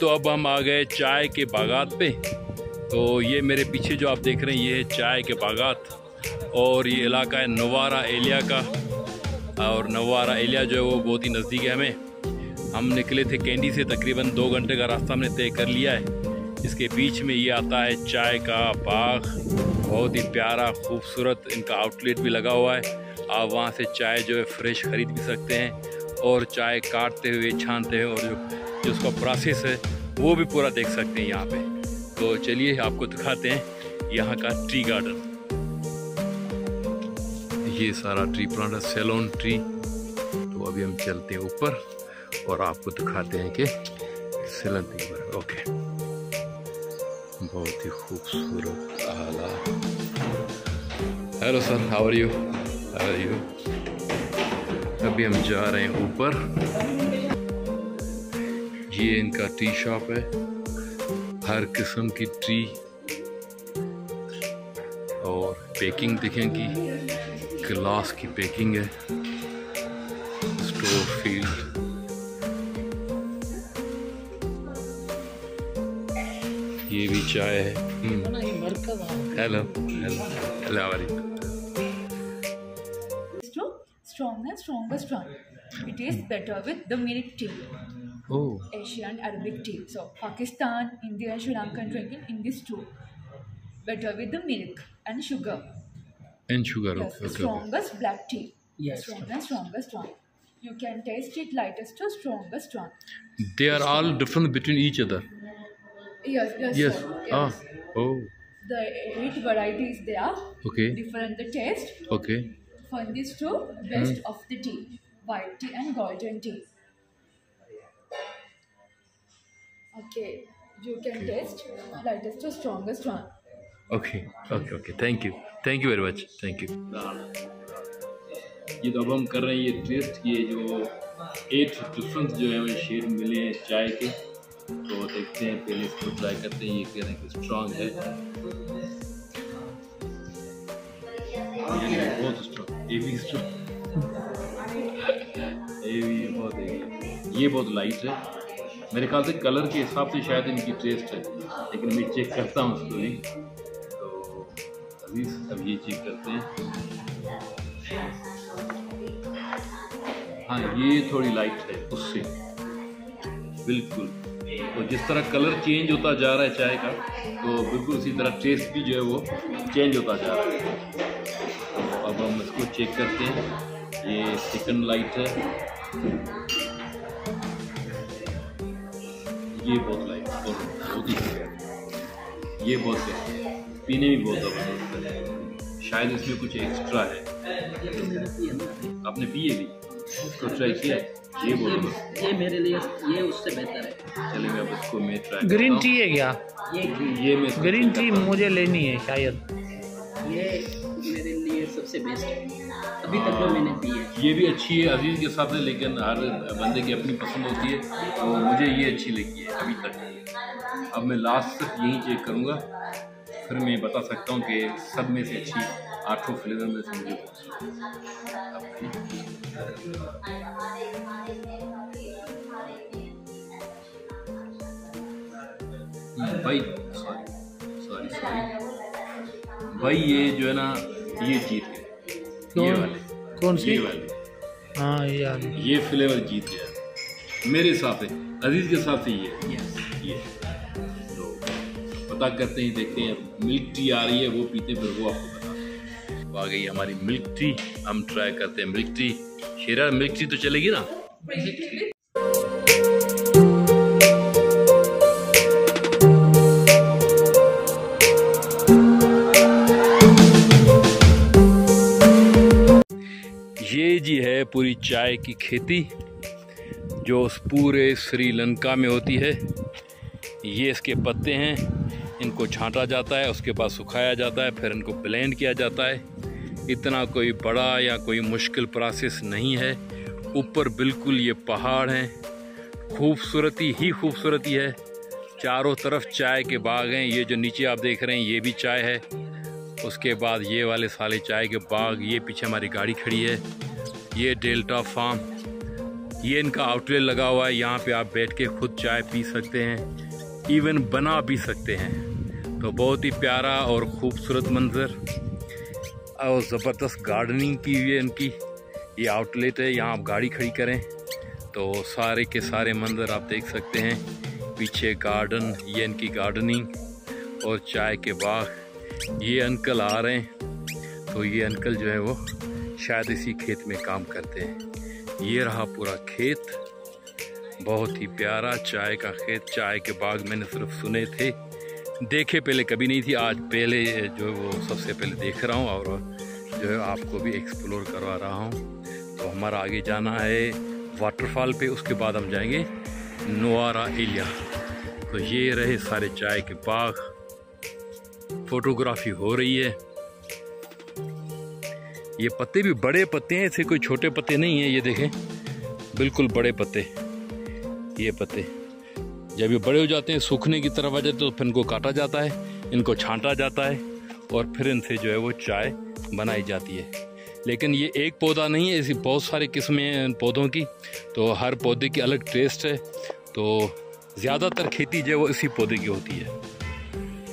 तो अब हम आ गए चाय के बागात पे। तो ये मेरे पीछे जो आप देख रहे हैं, ये है चाय के बागात। और ये इलाका है नवारा एलिया का। और नवारा एलिया जो है, वो बहुत ही नज़दीक है हमें। हम निकले थे कैंडी से, तकरीबन दो घंटे का रास्ता हमने तय कर लिया है। इसके बीच में ये आता है चाय का बाग। बहुत ही प्यारा, खूबसूरत इनका आउटलेट भी लगा हुआ है। आप वहाँ से चाय जो है, फ्रेश ख़रीद भी सकते हैं। और चाय काटते हुए, छानते हुए और जो जो उसका प्रोसेस है, वो भी पूरा देख सकते हैं यहाँ पे। तो चलिए आपको दिखाते हैं यहाँ का ट्री गार्डन ये सारा ट्री है सेलोन ट्री तो अभी हम चलते हैं ऊपर और आपको दिखाते हैं कि सेलन ट्री पर ओके बहुत ही खूबसूरत आला। Hello sir how are you how are you अभी हम जा रहे हैं ऊपर। ये इनका टी शॉप है। हर किस्म की टी और पैकिंग देखेंगी। ग्लास की पैकिंग है। Store field. ये भी चाय है। Hello hello hello and strongest one. It is better with the milk tea. Oh. Asian Arabic tea. So Pakistan, India, and Sri Lanka drinking in this too. Better with the milk and sugar. And sugar. Yes, Okay. okay, strongest okay. black tea. Yes. Strong and strongest one. You can taste it lightest to strongest one. They are all different between each other. Yes, yes. Yes. sir. Ah. yes. Oh. The eight varieties there. Okay. Different the taste. Okay. For these two, best of the tea. White tea and golden tea. Okay. You can taste lightest to strongest one. Okay okay okay thank you thank you very much thank you ये तो अब हम कर रहे हैं ये test ये जो एट डिफरेंस जो है हमें शेड मिले हैं चाय के। तो देखते हैं पहले इसको ट्राई करते हैं ये कह रहे हैं कि स्ट्रांग है। ये बहुत स्ट्रांग ये भी स्ट्रांग ये भी बहुत है ये बहुत लाइट है। मेरे ख्याल से कलर के हिसाब से शायद इनकी टेस्ट है, लेकिन मैं चेक करता हूँ उसको नहीं तो अभी अब ये चेक करते हैं। हाँ ये थोड़ी लाइट है उससे। बिल्कुल। तो जिस तरह कलर चेंज होता जा रहा है चाय का तो बिल्कुल उसी तरह टेस्ट भी जो है वो चेंज होता जा रहा है। तो अब हम इसको चेक करते हैं। ये चिकन लाइट है। ये बहुत लाइट बहुत बहुत ही बढ़िया। ये बहुत है। पीने में बहुत ज़बरदस्त है। शायद इसमें कुछ एक्स्ट्रा है। आपने पिए भी? उसको ट्राई किया? ये बोलो ये मेरे लिए ये उससे बेहतर है। चलिए मैं अब इसको मैं ट्राई ग्रीन टी है। क्या? ये ग्रीन ये मैं ग्रीन टी। मुझे लेनी है शायद। ये मेरे लिए सबसे बेस्ट है। अभी तक जो मैंने पी है। ये भी अच्छी है अज़ीज़ के साथ है लेकिन हर बंदे की अपनी पसंद होती है। तो मुझे ये अच्छी लगी है अभी तक। अब मैं लास्ट तक यही चेक करूँगा। फिर मैं बता सकता हूँ कि सब में से अच्छी आठों फ्लेवर में से मुझे सी हम्म, भाई सॉरी सॉरी सॉरी भाई ये जो है ना ये जीत कौन? वाले। कौन सी? ये वाले। हाँ यार ये फ्लेवर जीत गया। मेरे हिसाब से अज़ीज़ के हिसाब से ये ये तो पता करते ही देखते हैं मिल्क टी आ रही है वो पीते हैं, फिर वो आपको बताते आ गई हमारी मिल्क टी। हम ट्राई करते हैं मिल्क टी। शेरा मिल्क टी तो चलेगी ना? जी है पूरी चाय की खेती, जो उस पूरे श्रीलंका में होती है। ये इसके पत्ते हैं, इनको छांटा जाता है, उसके बाद सुखाया जाता है, फिर इनको ब्लेंड किया जाता है। इतना कोई बड़ा या कोई मुश्किल प्रोसेस नहीं है। ऊपर बिल्कुल ये पहाड़ हैं, खूबसूरती ही खूबसूरती है। चारों तरफ़ चाय के बाग हैं, ये जो नीचे आप देख रहे हैं, ये भी चाय है। उसके बाद ये वाले साले चाय के बाग, ये पीछे हमारी गाड़ी खड़ी है। ये डेल्टा फार्म, ये इनका आउटलेट लगा हुआ है। यहाँ पे आप बैठ के खुद चाय पी सकते हैं इवन बना भी सकते हैं। तो बहुत ही प्यारा और खूबसूरत मंजर और ज़बरदस्त गार्डनिंग की हुई है इनकी। ये आउटलेट है, यहाँ आप गाड़ी खड़ी करें। तो सारे के सारे मंजर आप देख सकते हैं। पीछे गार्डन ये इनकी गार्डनिंग और चाय के बाग। ये अंकल आ रहे हैं। तो ये अंकल जो है वो शायद इसी खेत में काम करते हैं। ये रहा पूरा खेत। बहुत ही प्यारा चाय का खेत। चाय के बाग मैंने सिर्फ़ सुने थे। देखे पहले कभी नहीं थी। आज पहले जो वो सबसे पहले देख रहा हूँ और जो है आपको भी एक्सप्लोर करवा रहा हूँ। तो हमारा आगे जाना है वाटरफॉल पे। उसके बाद हम जाएँगे नोआरा एलिया तो ये रहे सारे चाय के बाग। फोटोग्राफी हो रही है। ये पत्ते भी बड़े पत्ते हैं ऐसे कोई छोटे पत्ते नहीं हैं, ये देखें। बिल्कुल बड़े पत्ते। ये पत्ते। जब ये बड़े हो जाते हैं, सूखने की तरफ़ आ जाते तो फिर इनको काटा जाता है, इनको छांटा जाता है, और फिर इनसे जो है वो चाय बनाई जाती है। लेकिन ये एक पौधा नहीं है, ऐसी बहुत सारी किस्में हैं इन पौधों की। तो हर पौधे की अलग टेस्ट है। तो ज़्यादातर खेती जो है वो इसी पौधे की होती है।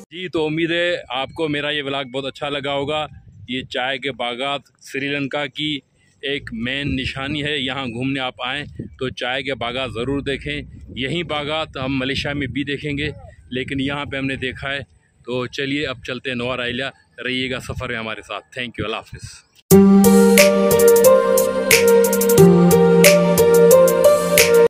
जी तो उम्मीद है आपको मेरा ये व्लॉग बहुत अच्छा लगा होगा। ये चाय के बागात श्रीलंका की एक मेन निशानी है। यहाँ घूमने आप आएँ तो चाय के बागात ज़रूर देखें। यही बागात हम मलेशिया में भी देखेंगे, लेकिन यहाँ पे हमने देखा है। तो चलिए, अब चलते हैं नोर आइलिया रहिएगा सफ़र में हमारे साथ। थैंक यू अल्लाह हाफिज़